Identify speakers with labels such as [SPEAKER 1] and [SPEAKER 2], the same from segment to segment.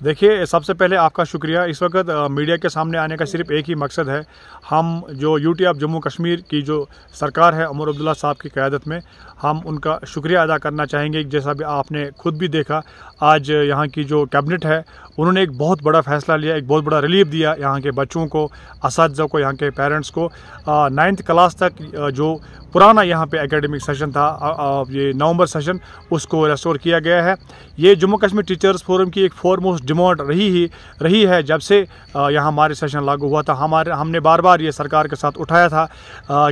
[SPEAKER 1] देखिए, सबसे पहले आपका शुक्रिया। इस वक्त मीडिया के सामने आने का सिर्फ़ एक ही मकसद है। हम जो यूटी ऑफ़ जम्मू कश्मीर की जो सरकार है उमर अब्दुल्ला साहब की क़्यादत में, हम उनका शुक्रिया अदा करना चाहेंगे। जैसा भी आपने खुद भी देखा, आज यहाँ की जो कैबिनेट है, उन्होंने एक बहुत बड़ा फैसला लिया, एक बहुत बड़ा रिलीफ दिया यहाँ के बच्चों को इस को, यहाँ के पेरेंट्स को। नाइन्थ क्लास तक जो पुराना यहाँ पे एकेडमिक सेशन था ये नवंबर सेशन उसको रेस्टोर किया गया है। ये जम्मू कश्मीर टीचर्स फोरम की एक फोरमोस्ट डिमांड रही ही, रही है जब से यहाँ हमारे सेशन लागू हुआ था। हमारे, हमने बार बार ये सरकार के साथ उठाया था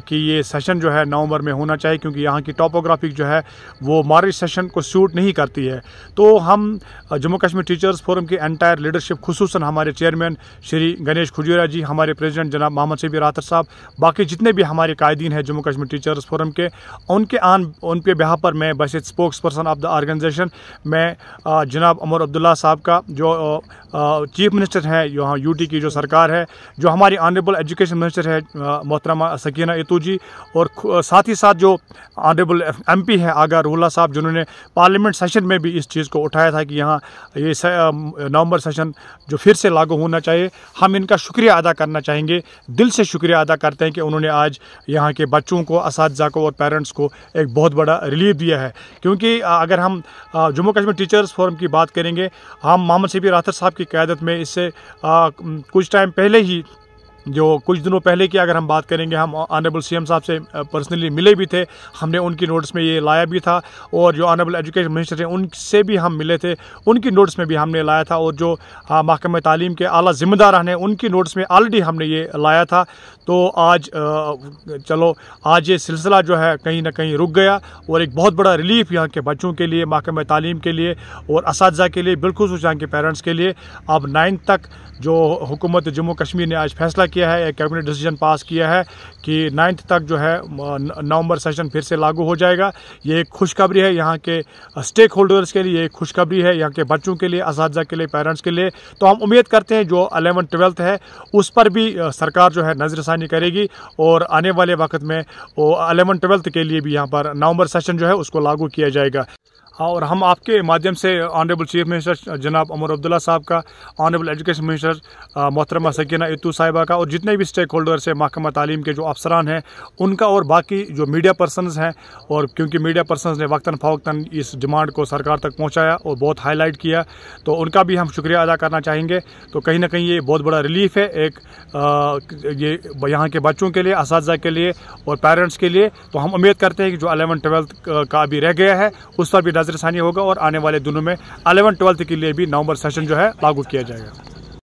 [SPEAKER 1] कि ये सेशन जो है नवंबर में होना चाहिए, क्योंकि यहाँ की टॉपोग्राफिक जो है, वो मार्च सेशन को सूट नहीं करती है। तो हम जम्मू कश्मीर टीचर्स फोरम की एंटायर लीडरशिप खसूस हमारे चेयरमैन श्री गणेश खुजूरा जी, हमारे प्रेसिडेंट जनाब मोहम्मद सबीर रातर साहब, बाकी जितने भी हमारे कायदीन हैं जम्मू कश्मीर टीचर्स फोरम के, उनके आन, उनके बिहा पर मैं बस spokesperson of the organisation मैं जनाब अमर अब्दुल्ला साहब का, जो चीफ मिनिस्टर हैं यहाँ यूटी की जो सरकार है, जो हमारी ऑनरेबल एजुकेशन मिनिस्टर है मोहतरमा सकीना इतू जी और साथ ही साथ जो ऑनरेबल एमपी है, आगा रूला साहब, जिन्होंने पार्लियामेंट सेशन में भी इस चीज़ को उठाया था कि यहाँ ये नवंबर सेशन जो फिर से लागू होना चाहिए। हम इनका शुक्रिया अदा करना चाहेंगे, दिल से शुक्रिया अदा करते हैं कि उन्होंने आज यहाँ के बच्चों को इस को और पेरेंट्स को एक बहुत बड़ा रिलीफ दिया है। क्योंकि अगर हम जम्मू कश्मीर टीचर्स फोरम की बात करेंगे, हम मोहम्मद शबीर राथर साहब की क्यादत में इससे कुछ टाइम पहले ही जो कुछ दिनों पहले की अगर हम बात करेंगे, हम ऑनरेबल सीएम साहब से पर्सनली मिले भी थे, हमने उनकी नोट्स में ये लाया भी था, और जो ऑनरेबल एजुकेशन मिनिस्टर हैं उनसे भी हम मिले थे, उनकी नोट्स में भी हमने लाया था, और जो महकम तालीम के आला ज़िम्मेदार हैं, उनकी नोट्स में ऑलरेडी हमने ये लाया था। तो आज चलो, आज ये सिलसिला जो है कहीं ना कहीं रुक गया, और एक बहुत बड़ा रिलीफ यहाँ के बच्चों के लिए महकम तालीम के लिए, और इस के लिए, बिल्कुल यहाँ के पेरेंट्स के लिए। अब नाइन्थ तक जो हुकूमत जम्मू कश्मीर ने आज फैसला किया है एक कैबिनेट डिसीज़न पास किया है कि नाइन्थ तक जो है नवंबर सेशन फिर से लागू हो जाएगा। ये एक खुशखबरी है यहाँ के स्टेक होल्डर्स के लिए एक खुशखबरी है यहाँ के बच्चों के लिए इस के लिए पेरेंट्स के लिए। तो हम उम्मीद करते हैं जो अलेवन ट्वेल्थ है, उस पर भी सरकार जो है नज़रसानी करेगी और आने वाले वक्त में अलेवन ट्वेल्थ के लिए भी यहाँ पर नवंबर सेशन जो है उसको लागू किया जाएगा। और हम आपके माध्यम से ऑनरेबल चीफ मिनिस्टर जनाब अमर अब्दुल्ला साहब का ऑनरेबल एजुकेशन मिनिस्टर मोहतरमा सकीना इतू साहिबा का और जितने भी स्टेक होल्डर्स हैं महकमा तालीम के जो अफसरान हैं, उनका और बाकी जो मीडिया पर्सनस हैं और क्योंकि मीडिया पर्सनस ने वक्ता फ़वक्ता इस डिमांड को सरकार तक पहुँचाया और बहुत हाईलाइट किया तो उनका भी हम शुक्रिया अदा करना चाहेंगे। तो कहीं ना कहीं ये बहुत बड़ा रिलीफ है एक ये यहाँ के बच्चों के लिए इस के लिए और पेरेंट्स के लिए। तो हम उम्मीद करते हैं कि जो अलेवन ट्वेल्थ का भी रह गया है, उस पर भी नजरसानी होगा और आने वाले दिनों में अलेवन ट्वेल्थ के लिए भी नवंबर सेशन जो है लागू किया जाएगा।